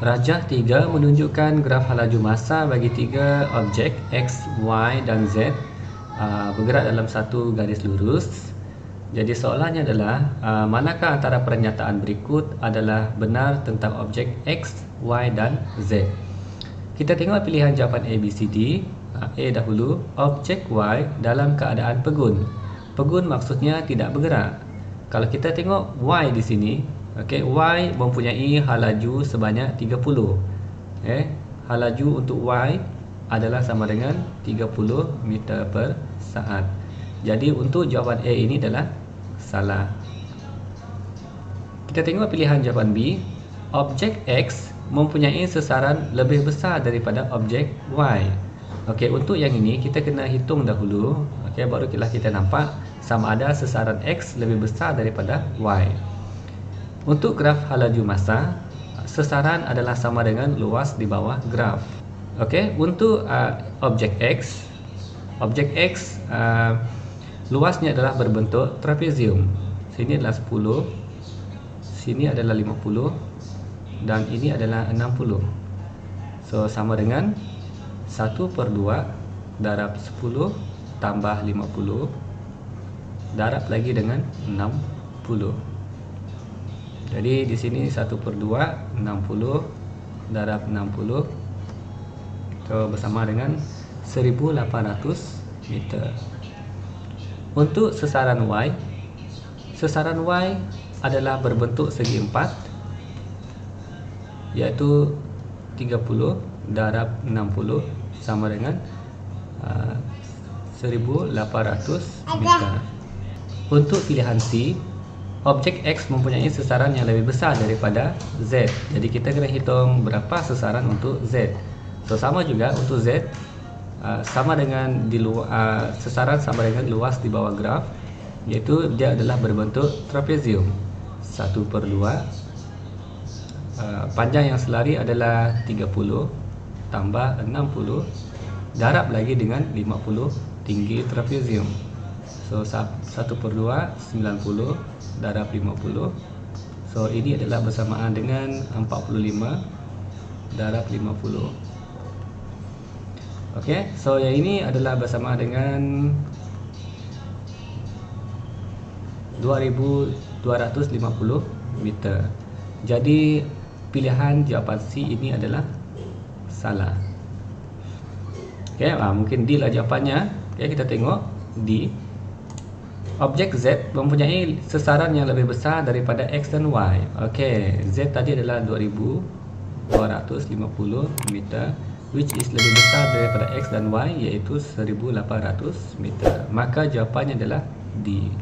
Rajah 3 menunjukkan graf halaju masa bagi tiga objek X, Y dan Z uh, bergerak dalam satu garis lurus. Jadi soalannya adalah uh, manakah antara pernyataan berikut adalah benar tentang objek X, Y dan Z. Kita tengok pilihan jawapan A, B, C, D. Uh, A dahulu, objek Y dalam keadaan pegun. Pegun maksudnya tidak bergerak. Kalau kita tengok Y di sini, Okey, Y mempunyai halaju sebanyak 30. Eh, halaju untuk Y adalah sama dengan 30 meter per saat. Jadi untuk jawapan A ini adalah salah. Kita tengok pilihan jawapan B. Objek X mempunyai sesaran lebih besar daripada objek Y. Okey, untuk yang ini kita kena hitung dahulu. Okey, barulah kita nampak sama ada sesaran X lebih besar daripada Y. Untuk graf halaju masa, sesaran adalah sama dengan luas di bawah graf. Okey, untuk uh, objek X, objek X uh, luasnya adalah berbentuk trapezium. Sini adalah 10, sini adalah 50 dan ini adalah 60. So sama dengan 1 per 2 darab 10 tambah 50 darab lagi dengan 60. Jadi di sini 1 per 2 60 darab 60 so, bersama dengan 1800 meter. Untuk sesaran Y, sesaran Y adalah berbentuk segi empat iaitu 30 darab 60 sama dengan uh, 1800 meter. Untuk pilihan C, objek X mempunyai sesaran yang lebih besar daripada Z. Jadi kita kena hitung berapa sesaran untuk Z. So sama juga untuk Z uh, sama dengan di luar uh, sesaran sama dengan luas di bawah graf iaitu dia adalah berbentuk trapezium 1 per 2 uh, panjang yang selari adalah 30 tambah 60 darab lagi dengan 50 tinggi trapezium so 1 per 2 90 darab 50 so ini adalah bersamaan dengan 45 darab 50 ok so yang ini adalah bersamaan dengan 2250 meter. Jadi pilihan jawapan C ini adalah salah. Ok ah, mungkin D lah jawapannya. Ok kita tengok D objek Z mempunyai sesaran yang lebih besar daripada X dan Y. Okey, Z tadi adalah 2250 meter which is lebih besar daripada X dan Y iaitu 1800 meter. Maka jawapannya adalah D.